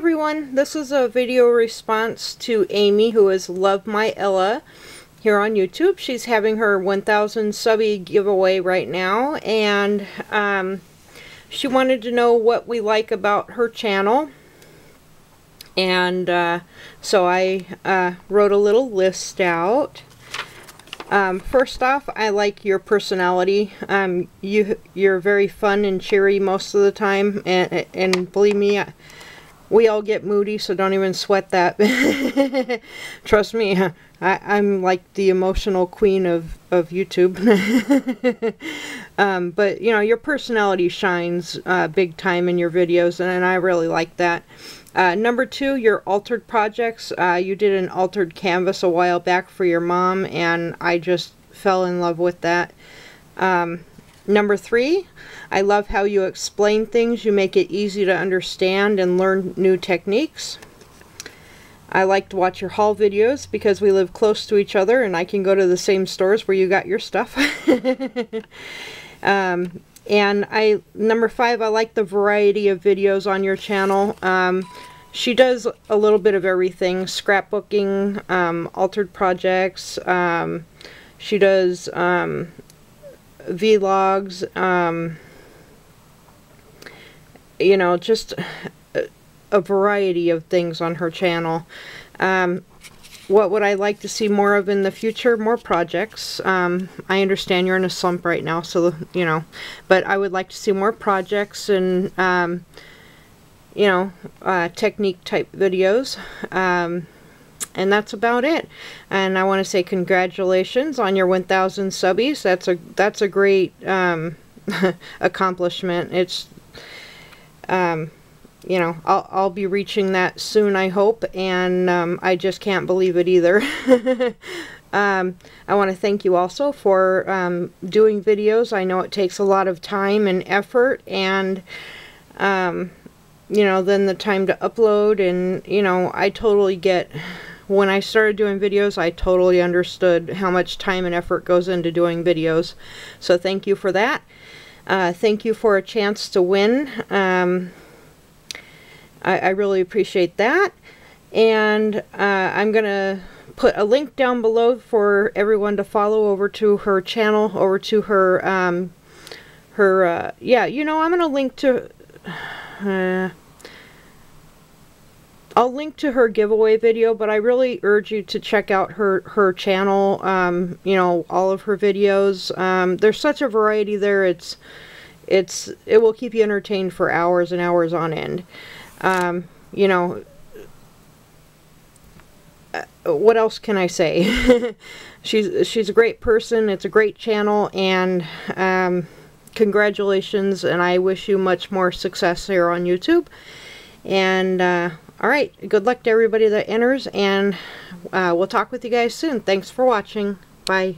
everyone, this is a video response to Amy who is Love My Ella here on YouTube. She's having her 1000 subbie giveaway right now and um, she wanted to know what we like about her channel and uh, so I uh, wrote a little list out. Um, first off, I like your personality. Um, you, you're very fun and cheery most of the time, and, and believe me, we all get moody, so don't even sweat that. Trust me, I, am like the emotional queen of, of YouTube. um, but, you know, your personality shines uh, big time in your videos, and, and I really like that. Uh, number two, your altered projects. Uh, you did an altered canvas a while back for your mom, and I just fell in love with that. Um, Number three, I love how you explain things. You make it easy to understand and learn new techniques. I like to watch your haul videos because we live close to each other and I can go to the same stores where you got your stuff. um, and I number five, I like the variety of videos on your channel. Um, she does a little bit of everything, scrapbooking, um, altered projects. Um, she does um, vlogs, um, you know, just a, variety of things on her channel. Um, what would I like to see more of in the future? More projects. Um, I understand you're in a slump right now, so, you know, but I would like to see more projects and, um, you know, uh, technique type videos. And that's about it. And I want to say congratulations on your 1,000 subbies. That's a that's a great um, accomplishment. It's um, you know I'll I'll be reaching that soon. I hope, and um, I just can't believe it either. Um, I want to thank you also for um, doing videos. I know it takes a lot of time and effort and um, you know then the time to upload and you know I totally get when I started doing videos, I totally understood how much time and effort goes into doing videos. So thank you for that. Uh, thank you for a chance to win. Um, I, I, really appreciate that. And uh, I'm going to put a link down below for everyone to follow over to her channel, over to her, um, her, uh, yeah, you know, I'm going to link to, uh, I'll link to her giveaway video, but I really urge you to check out her, her channel, um, you know, all of her videos. Um, there's such a variety there, it's, it's, it will keep you entertained for hours and hours on end. Um, you know, uh, what else can I say? she's, she's a great person, it's a great channel, and, um, congratulations, and I wish you much more success here on YouTube. And, uh, Alright, good luck to everybody that enters, and uh, we'll talk with you guys soon. Thanks for watching. Bye.